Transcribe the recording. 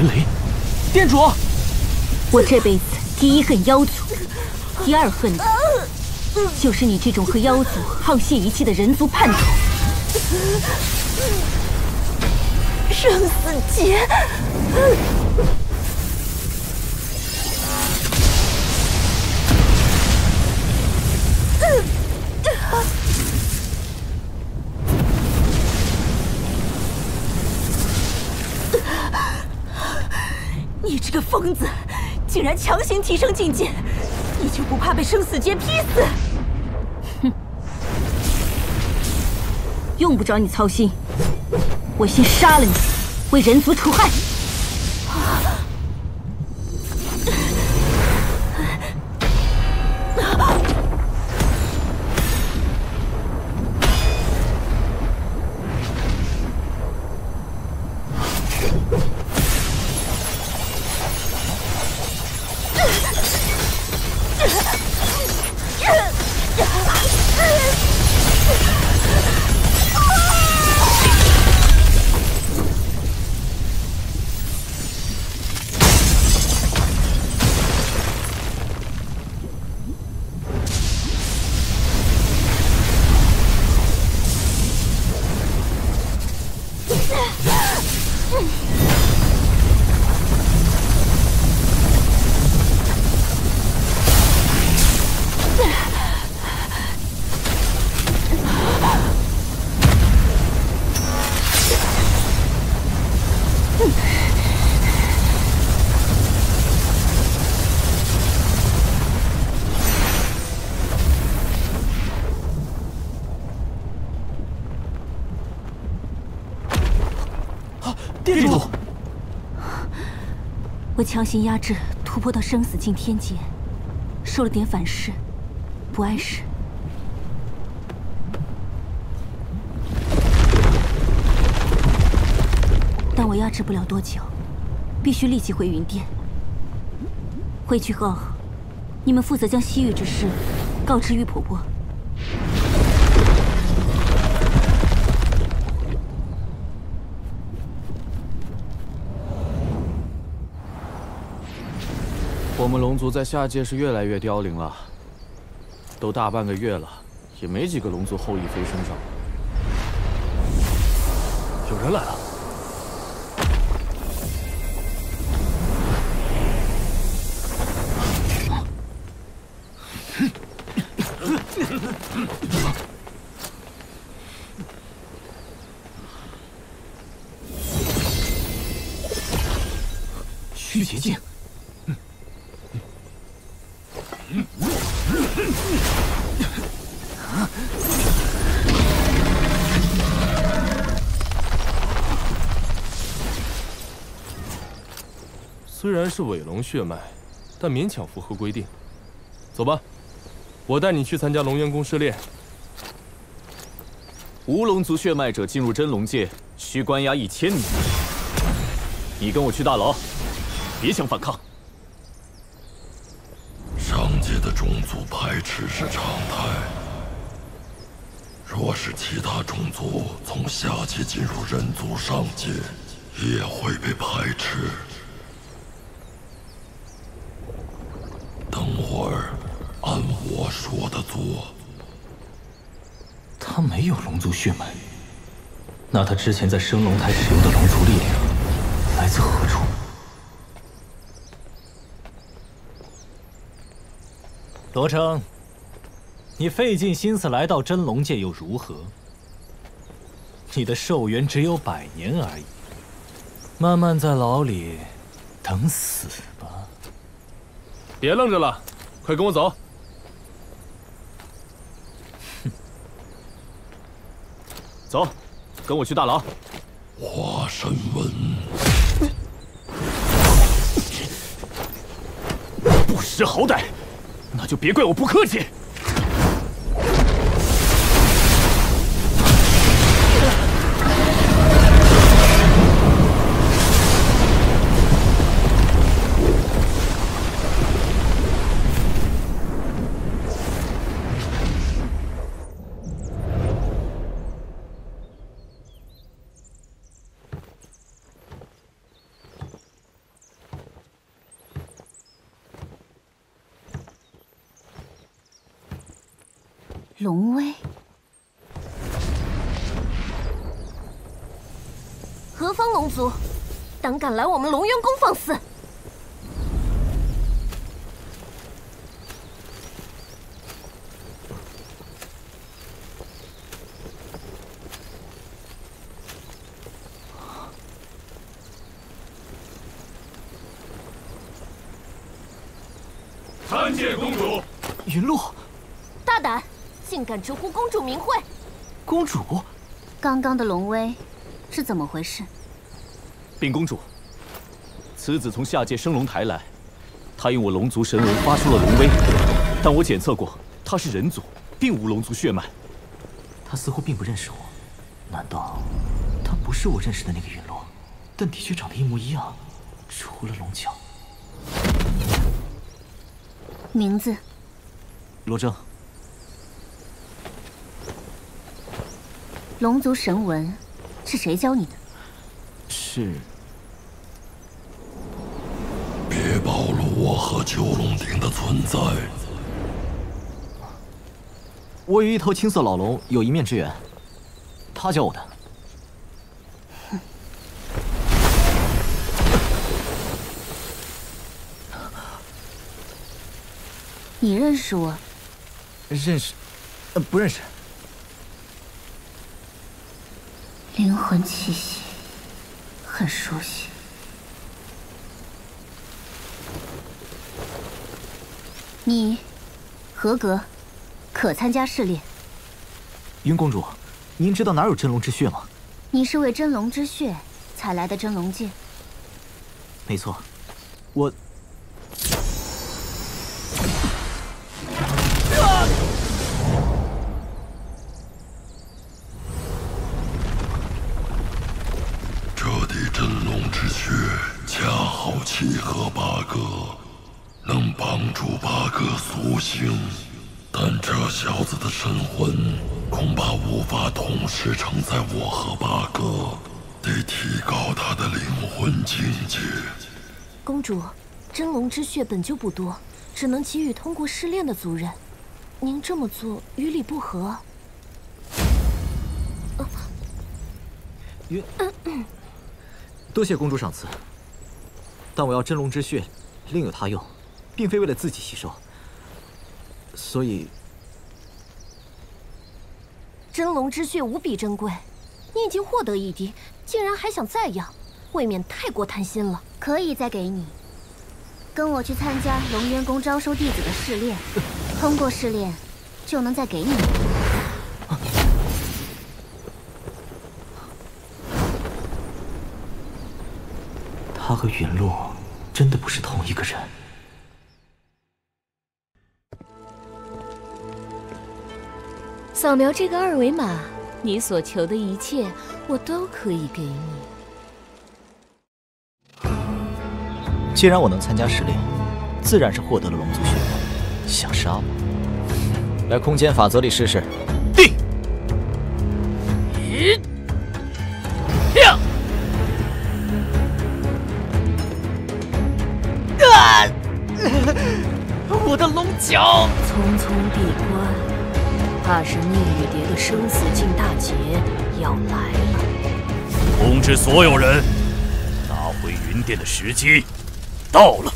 别雷，店主，我这辈子第一恨妖族，第二恨的就是你这种和妖族沆瀣一气的人族叛徒。生死劫。你这个疯子，竟然强行提升境界，你就不怕被生死劫劈死？哼，用不着你操心，我先杀了你，为人族除害。啊店主，我强行压制，突破到生死境天劫，受了点反噬，不碍事。但我压制不了多久，必须立即回云殿。回去后，你们负责将西域之事告知玉婆婆。我们龙族在下界是越来越凋零了，都大半个月了，也没几个龙族后裔飞升上。有人来了。虚邪境。虽然是尾龙血脉，但勉强符合规定。走吧，我带你去参加龙渊宫试炼。无龙族血脉者进入真龙界需关押一千年。你跟我去大牢，别想反抗。上界的种族排斥是常态，若是其他种族从下界进入人族上界，也会被排斥。我的族。他没有龙族血脉，那他之前在升龙台使用的龙族力量来自何处？罗成，你费尽心思来到真龙界又如何？你的寿元只有百年而已，慢慢在牢里等死吧。别愣着了，快跟我走！走，跟我去大牢。华神文，不识好歹，那就别怪我不客气。龙威，何方龙族，胆敢来我们龙渊宫放肆！参见公主。云露，竟敢直呼公主名讳！公主，刚刚的龙威是怎么回事？禀公主，此子从下界升龙台来，他用我龙族神纹发出了龙威，但我检测过，他是人族，并无龙族血脉。他似乎并不认识我，难道他不是我认识的那个陨落？但的确长得一模一样，除了龙角。名字？罗征。龙族神文是谁教你的？是。别暴露我和九龙鼎的存在。我与一头青色老龙有一面之缘，他教我的。你认识我？认识，呃，不认识。灵魂气息很熟悉。你合格，可参加试炼。云公主，您知道哪有真龙之血吗？你是为真龙之血才来的真龙界？没错，我。小子的神魂恐怕无法同时承载我和八哥，得提高他的灵魂境界。公主，真龙之血本就不多，只能给予通过试炼的族人。您这么做与理不合。云，多谢公主赏赐，但我要真龙之血，另有他用，并非为了自己吸收。所以，真龙之血无比珍贵，你已经获得一滴，竟然还想再要，未免太过贪心了。可以再给你，跟我去参加龙渊宫招收弟子的试炼，通过试炼，就能再给你。他和云落真的不是同一个人。扫描这个二维码，你所求的一切我都可以给你。既然我能参加试炼，自然是获得了龙族血脉。想杀我？来空间法则里试试。定。一。亮。啊！我的龙角。匆匆闭关，怕是聂雨蝶的生死境大劫要来了。通知所有人，拿回云殿的时机到了。